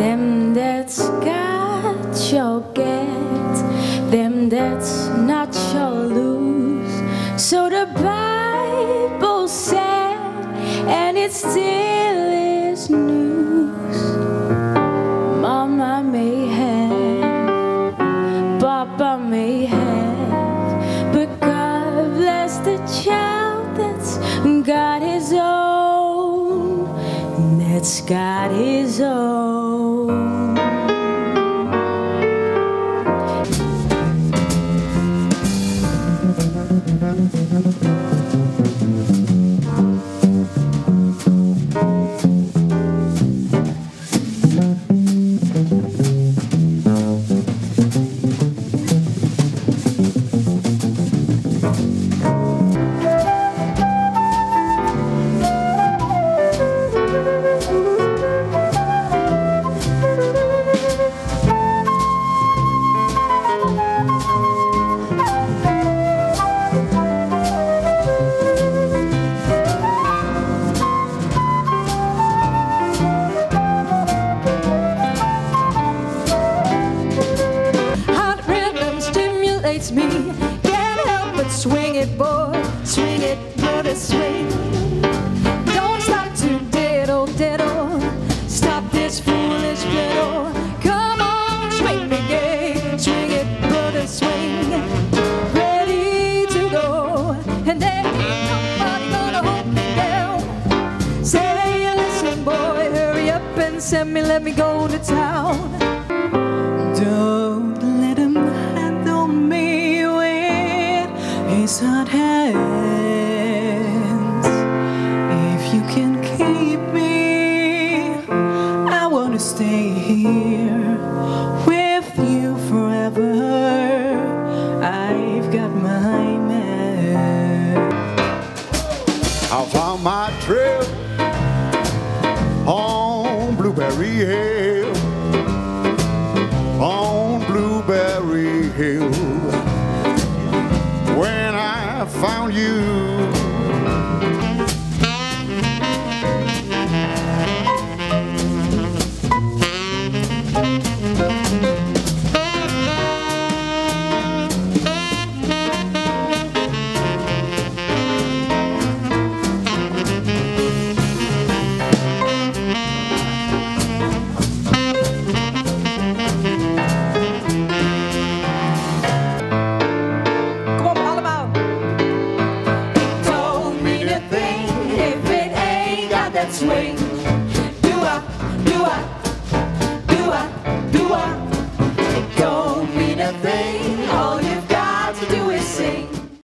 Them that's got shall get, them that's not shall lose. So the Bible said, and it's still. That's got his own. Stimulates me. Can't help but swing it, boy. Swing it, brother, swing. Don't stop to diddle, diddle. Stop this foolish fiddle. Come on, swing me gay. Swing it, brother, swing. Ready to go. And there ain't nobody gonna hold me down. Say, listen, boy, hurry up and send me, let me go to town. Stay here with you forever. I've got my man. I found my trail on Blueberry Hill. On Blueberry Hill. When I found you. Don't mean